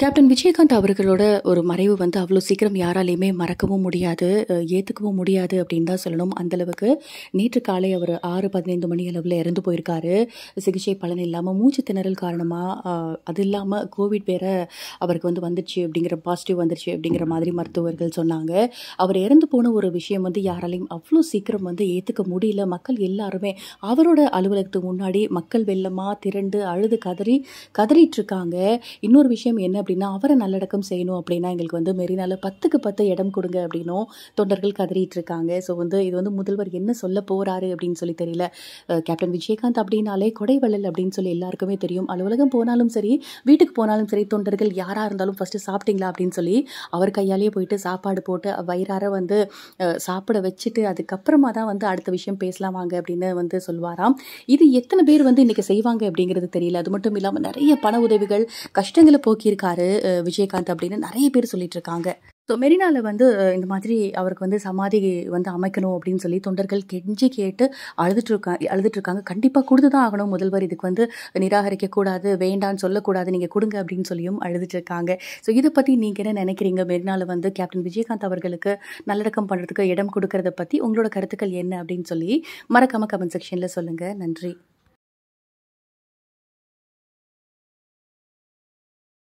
Captain Vijayakanth அவர்களோட ஒரு மறைவு வந்து அவ்வளோ சீக்கிரம் யாராலையுமே மறக்கவும் முடியாது ஏற்றுக்கவும் முடியாது அப்படின்னு தான் சொல்லணும். அந்த அளவுக்கு நேற்று காலை அவர் ஆறு பதினைந்து மணி அளவில் இறந்து போயிருக்காரு. சிகிச்சை பலன் இல்லாமல் மூச்சு திணறல் காரணமாக அது இல்லாமல் கோவிட் வேற அவருக்கு வந்து வந்துச்சு அப்படிங்கிற பாசிட்டிவ் வந்துருச்சு அப்படிங்கிற மாதிரி மருத்துவர்கள் சொன்னாங்க. அவர் இறந்து போன ஒரு விஷயம் வந்து யாராலையும் அவ்வளோ சீக்கிரம் வந்து ஏற்றுக்க முடியல. மக்கள் எல்லாருமே அவரோட அலுவலகத்துக்கு முன்னாடி மக்கள் வெள்ளமாக திரண்டு அழுது கதறி கதறிட்டு இருக்காங்க. இன்னொரு விஷயம் என்ன அப்படின்னா அவரை நல்லடக்கம் செய்யணும் அப்படின்னா எங்களுக்கு வந்து மெரினாவில் பத்துக்கு பத்து இடம் கொடுங்க அப்படின்னும் தொண்டர்கள் கதறிட்டு இருக்காங்க ஸோ வந்து இது வந்து முதல்வர் என்ன சொல்ல போகிறாரு அப்படின்னு சொல்லி தெரியல. கேப்டன் விஜயகாந்த் அப்படின்னாலே கொடைவள்ளல் அப்படின்னு சொல்லி எல்லாருக்குமே தெரியும். அலுவலகம் போனாலும் சரி வீட்டுக்கு போனாலும் சரி தொண்டர்கள் யாராக இருந்தாலும் ஃபஸ்ட்டு சாப்பிட்டீங்களா அப்படின்னு சொல்லி அவர் கையாலேயே போயிட்டு சாப்பாடு போட்டு வயிறார வந்து சாப்பிட வச்சுட்டு அதுக்கப்புறமா தான் வந்து அடுத்த விஷயம் பேசலாம் வாங்க அப்படின்னு வந்து சொல்வாராம். இது எத்தனை பேர் வந்து இன்னைக்கு செய்வாங்க அப்படிங்கிறது தெரியல. அது மட்டும் இல்லாமல் நிறைய பண உதவிகள் கஷ்டங்களை போக்கியிருக்காரு. அஹ், விஜயகாந்த் அப்படின்னு நிறைய பேர் சொல்லிட்டு இருக்காங்க ஸோ மெரினாவில் வந்து இந்த மாதிரி அவருக்கு வந்து சமாதி வந்து அமைக்கணும் அப்படின்னு சொல்லி தொண்டர்கள் கெஞ்சி கேட்டு அழுதுட்டு இருக்காங்க அழுதுட்டு இருக்காங்க கண்டிப்பாக கொடுத்து தான் ஆகணும். முதல்வர் இதுக்கு வந்து நிராகரிக்க கூடாது வேண்டான்னு சொல்லக்கூடாது நீங்கள் கொடுங்க அப்படின்னு சொல்லியும் அழுதுட்டு இருக்காங்க ஸோ இதை பற்றி நீங்கள் என்ன நினைக்கிறீங்க? மெரினால வந்து கேப்டன் விஜயகாந்த் அவர்களுக்கு நல்லடக்கம் பண்ணுறதுக்கு இடம் கொடுக்கறத பற்றி உங்களோட கருத்துக்கள் என்ன அப்படின்னு சொல்லி மறக்காமல் கமெண்ட் செக்ஷனில் சொல்லுங்கள் நன்றி.